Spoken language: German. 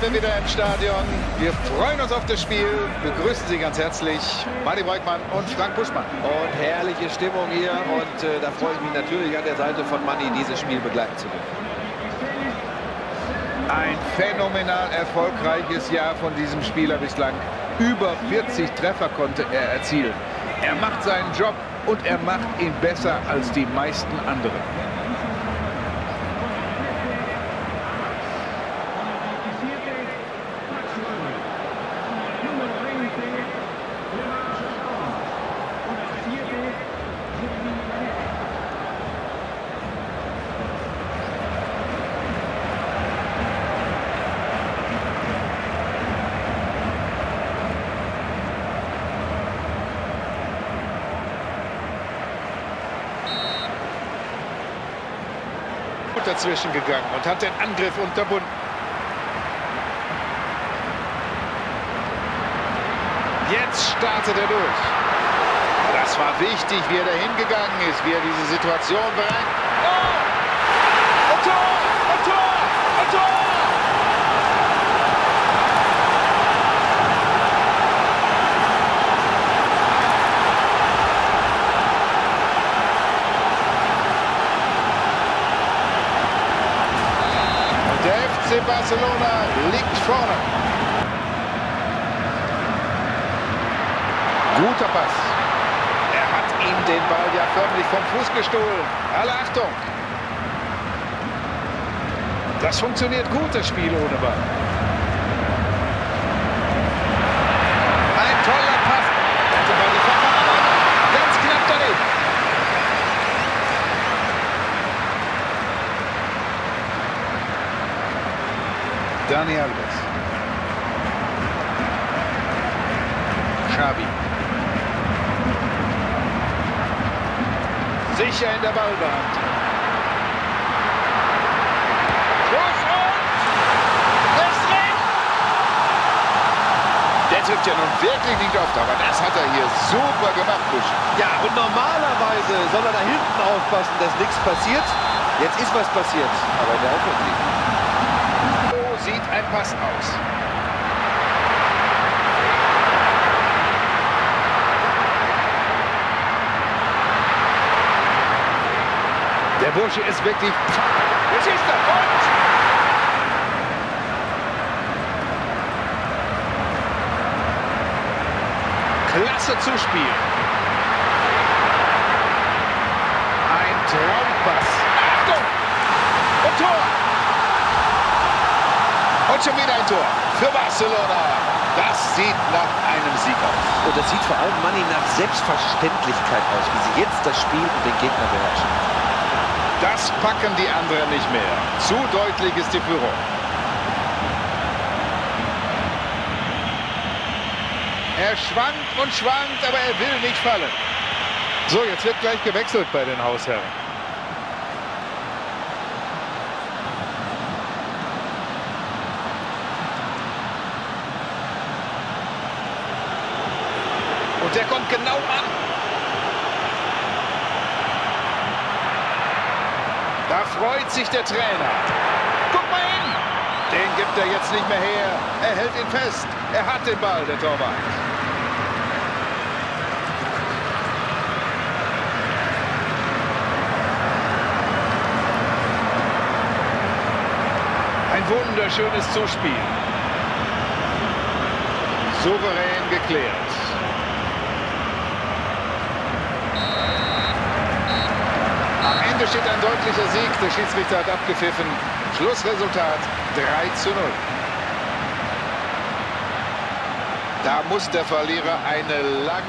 sind wir wieder im Stadion. Wir freuen uns auf das Spiel. Begrüßen Sie ganz herzlich Martin Beugmann und Frank Buschmann. Und herrliche Stimmung hier. Und äh, da freue ich mich natürlich an der Seite von Manni, dieses Spiel begleiten zu dürfen. Ein phänomenal erfolgreiches Jahr von diesem Spieler bislang. Über 40 Treffer konnte er erzielen. Er macht seinen Job und er macht ihn besser als die meisten anderen. Dazwischen gegangen und hat den Angriff unterbunden. Jetzt startet er durch. Das war wichtig, wie er da hingegangen ist, wie er diese Situation bereit. Oh! Und Tor! Und Tor! FC Barcelona liegt vorne. Guter Pass. Er hat ihm den Ball ja förmlich vom Fuß gestohlen. Alle Achtung. Das funktioniert gut, das Spiel ohne Ball. Ein toller Pass. Hätte man die Verfahren. Ganz knapp daneben. Dani Alves. Xavi. Sicher in der! Der trifft ja nun wirklich nicht oft, aber das hat er hier super gemacht, Busch. Ja, und normalerweise soll er da hinten aufpassen, dass nichts passiert. Jetzt ist was passiert, aber in der Offensive sieht ein Pass aus. Der Bursche ist wirklich... Jetzt ist er! Klasse. Ein Traumpass. Achtung! Und Tor! Und schon wieder ein Tor für Barcelona. Das sieht nach einem Sieg aus. Und das sieht vor allem Manni nach Selbstverständlichkeit aus, wie sie jetzt das Spiel und den Gegner beherrschen. Das packen die anderen nicht mehr. Zu deutlich ist die Führung. Er schwankt und schwankt, aber er will nicht fallen. So, jetzt wird gleich gewechselt bei den Hausherren. Und der kommt genau an. Da freut sich der Trainer. Guck mal hin. Den gibt er jetzt nicht mehr her. Er hält ihn fest. Er hat den Ball, der Torwart. Ein wunderschönes Zuspiel. Souverän geklärt. Steht ein deutlicher Sieg. Der Schiedsrichter hat abgepfiffen. Schlussresultat 3 zu 0. Da muss der Verlierer eine lange